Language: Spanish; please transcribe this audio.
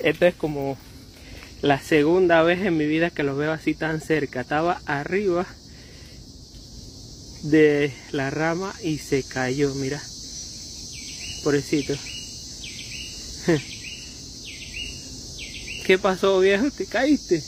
Esto es como la segunda vez en mi vida que lo veo así tan cerca. Estaba arriba de la rama y se cayó, mira. Pobrecito. ¿Qué pasó, viejo? ¿Te caíste?